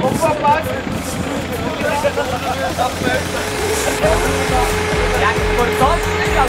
Opa, paga! Tá perto!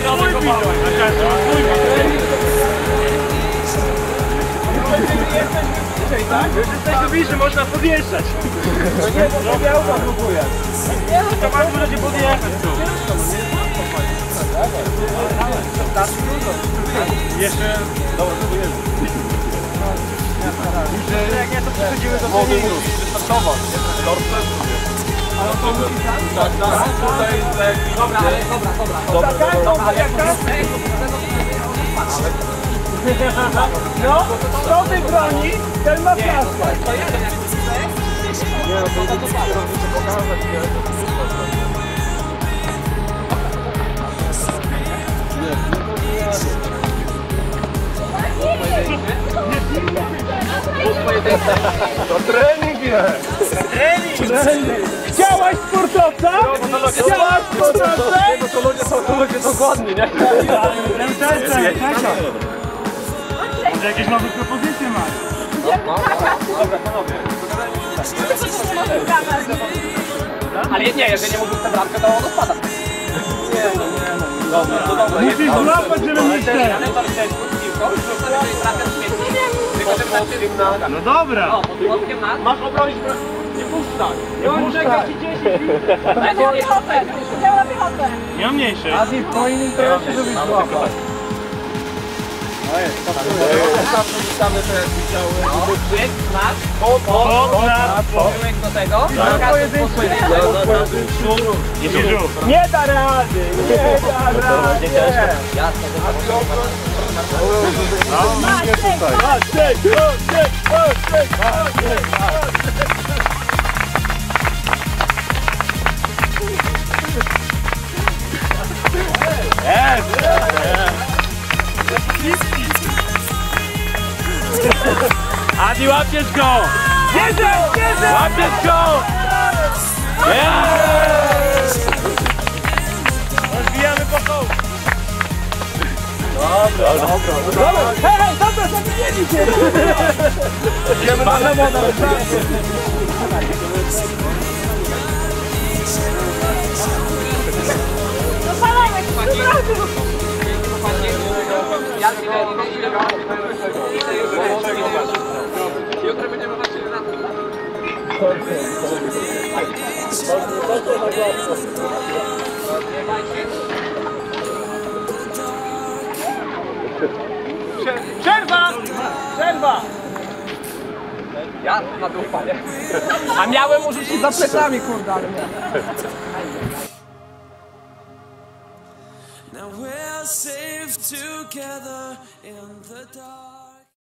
dwustu Jesteśmy bliżej, można podjeżdżać. No nie, to białka blokuje. To pan możecie podjechać tu. Jeszcze... Dobra, wyjeżdżę. Jak ja to przychodziły do już, wystartował. Ale to tak, tak, tutaj Dobra, ale dobra, dobra. Taka, dobra, jaka? No, kto ty broni, ten ma. To chcesz. Nie, no to jest kierownicę pokazać, To trening jest! Trening! Trening! Chciałaś sportowca? No to ludzie są, to ludzie są głodni, nie? Może jakieś nowe propozycje masz? Dobra, panowie. Ale nie, jeżeli nie mógłbym tę bramkę, to on odpada. Dobra, to dobra. Musisz złapać, żeby nie strzelić. Ale to jest piłką, rzucamy tej bramkę w śmieci. No dobra. O, pod młotkiem na... Masz obronić Nie puszczaj. Nie on czeka ci 10 minut. Będzie piechotę. Chciała piechotę. Nie mam mniejszej. Adi, w twoim interesie, żebyś złapał. Witamy te widziały. Bieg, smash, Dobra. tyłek do tego. Na Każdy pojedynczy. po pojedynczym. Nie da rady! Nie da rady! Jasne, to Maciek, Maciek, Maciek, Maciek, Maciek. Adi, łapiesz go! Bierze, bierze! Łapiesz go! Rozbijamy po kołku. Dobra, hej, hej, dobra, zamienili! Idziemy na lewo, na lewo. No palajmy, co Ja idę, idę, idę. Przerwa! Przerwa! Ja na dół panie. A miałem się za plecami, kurde, ale nie. Now we're safe together in the dark.